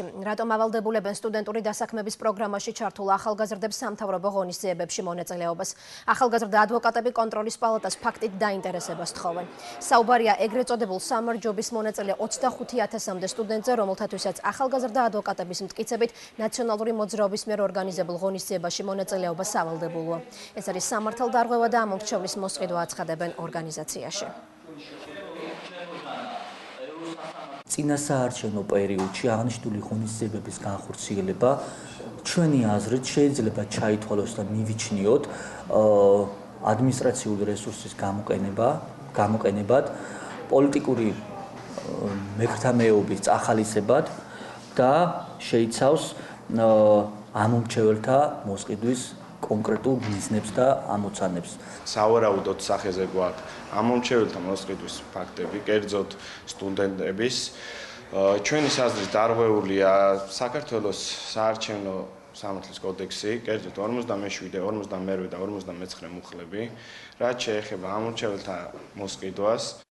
რატომ ავალდებულებენ სტუდენტური დასაქმების პროგრამაში ჩართულ ახალგაზრდებს სამთავრობო ღონისძიებებში მონაწილეობას? ახალგაზრდა ადვოკატები კონტროლის პალატას ფაქტით დაინტერესებას თხოვენ. საუბარია ეგრეთ წოდებულ სამარჯობის მონაწილე 25000-მდე სტუდენტზე, რომელთათვისაც ახალგაზრდა ადვოკატების მტკიცებით ნაციონალური მოძრაობის მიერ ორგანიზებულ ღონისძიებაში მონაწილეობა სავალდებულოა. ეს არის სამართალდარღვევა და ამ მრჩევლის მოსყიდვა აცხადებენ ორგანიზაციაში. წინასაარჩევნო პერიოდში აღნიშნული ღონისძიებების განხორციელება ჩვენი აზრით შეიძლება ჩაითვალოს და მივიჩნიოთ ადმინისტრაციული რესურსის გამოყენება, გამოყენებად, პოლიტიკური მეკრთამეობის წახალისებად და შეიცავს ამომრჩეველთა მოსყიდვის კონკრეტულ მიზნებს და ამოცანებს. სავარაუდოდ სახეზე გვაქვს ამომრჩეველთა მოსყიდვის ფაქტები, კერძოდ სტუდენტების. ჩვენი საზრით დარღვეულია საქართველოს საარჩევნო სამართლის კოდექსი, კერძოდ 47, 48 და 49 მუხლები, რაც შეეხება ამომრჩეველთა მოსყიდვას.